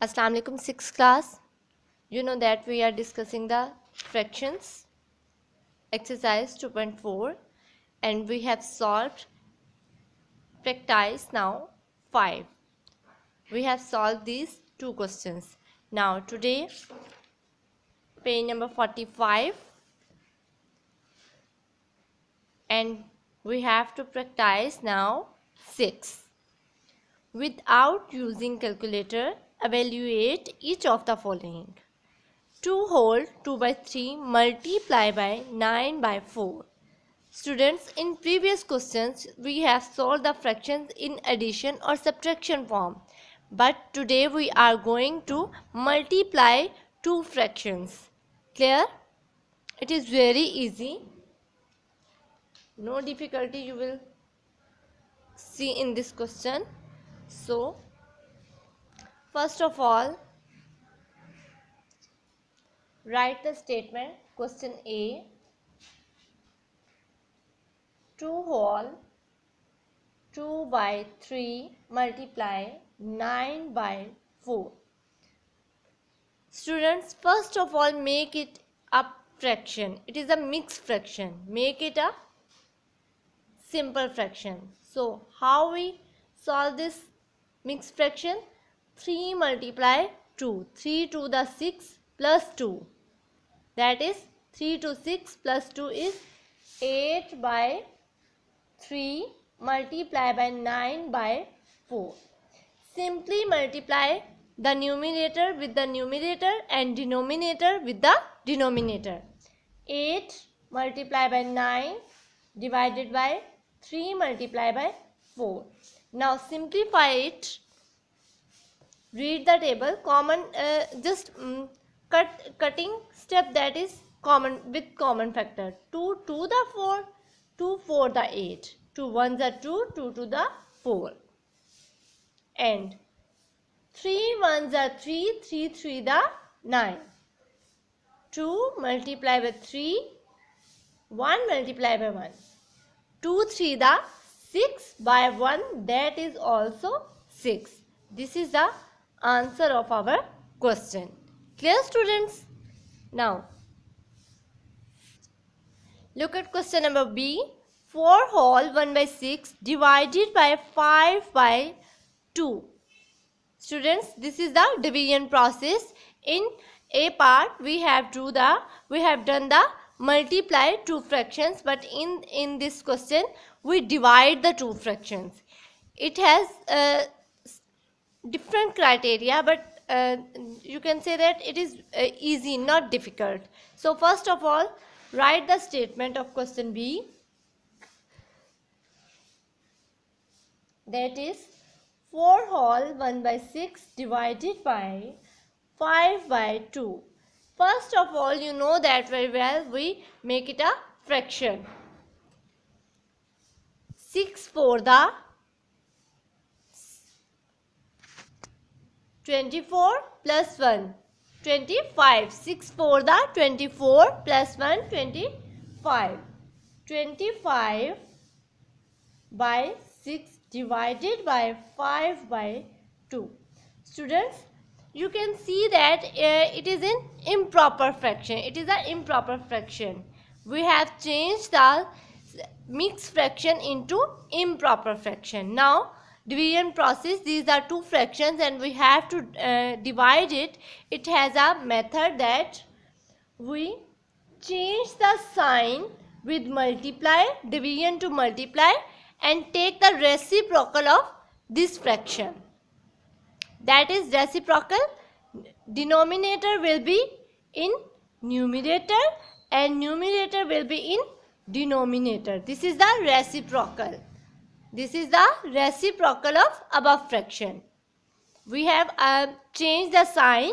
Assalamu alaikum 6th class. You know that we are discussing the fractions. Exercise 2.4 and we have solved practice now 5 we have solved these two questions. Now today page number 45 and we have to practice now 6 without using calculator evaluate each of the following. 2 whole 2 by 3 multiply by 9 by 4 students in previous questions we have solved the fractions in addition or subtraction form. But today we are going to multiply two fractions. Clear? It is very easy. No difficulty you will see in this question. So First of all, write the statement question A 2 whole 2 by 3 multiply 9 by 4. Students, first of all make it a fraction. It is a mixed fraction. Make it a simple fraction. So, how we solve this mixed fraction? 3 multiply 2 3 to the 6 plus 2 that is 3 to 6 plus 2 is 8 by 3 multiply by 9 by 4 simply multiply the numerator with the numerator and denominator with the denominator. 8 multiply by 9 divided by 3 multiply by 4 now simplify it read the table common uh, just um, cut cutting step that is common with common factor. 2 to the 4 2 4 the 8 2 1 the 2 2 to the 4 and 3 1 the 3 3 3 the 9 2 multiply by 3 1 multiply by 1 2 3 the 6 by 1 that is also 6 this is the answer of our question. Clear students? Now, look at question number B. 4 whole 1 by 6 divided by 5 by 2. Students, this is the division process. In A part, we have do the we have done the multiply two fractions, but in in this question, we divide the two fractions. It has uh, different criteria but uh, you can say that it is uh, easy not difficult. So first of all write the statement of question b. That is 4 whole 1 by 6 divided by 5 by 2 first of all you know that very well we make it a fraction. 6 for the 24 plus 1 25 6 for the 24 plus 1 25 25 by 6 divided by 5 by 2 students you can see that uh, it is an improper fraction. It is an improper fraction. We have changed the mixed fraction into improper fraction. Now division process these are two fractions and we have to uh, divide it. It has a method that we change the sign with multiply division to multiply and take the reciprocal of this fraction. That is reciprocal. Denominator will be in numerator and numerator will be in denominator. This is the reciprocal this is the reciprocal of above fraction. We have uh, changed the sign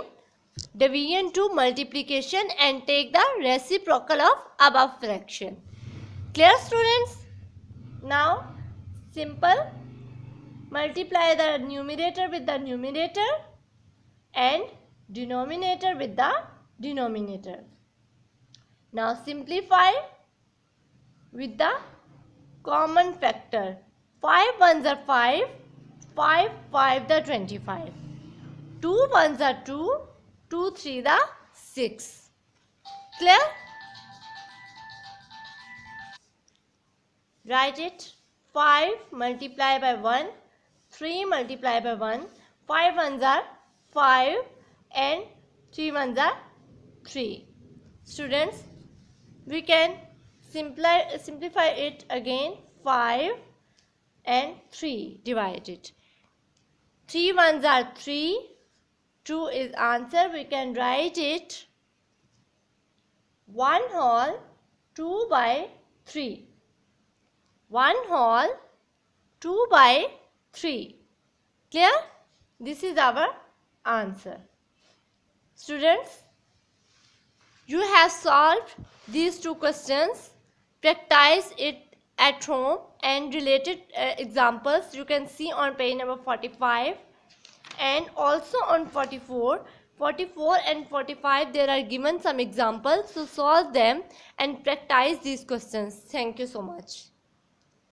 division to multiplication and take the reciprocal of above fraction. Clear students? Now simple multiply the numerator with the numerator and denominator with the denominator. Now simplify with the common factor 5 ones are 5, 5, 5 the 25. 2 ones are 2, 2 3 the 6. Clear? Write it. 5 multiply by 1, 3 multiply by 1, 5 ones are 5 and 3 ones are 3. Students, we can simplify, simplify it again 5 and 3 divided. 3 ones are 3, 2 is answer. We can write it 1 whole 2 by 3. 1 whole 2 by 3. Clear? This is our answer. Students, you have solved these two questions. Practice it at home and related uh, examples you can see on page number 45 and also on 44 44 and 45 there are given some examples so solve them and practice these questions. Thank you so much